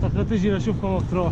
Takla też i rasiówką w tro.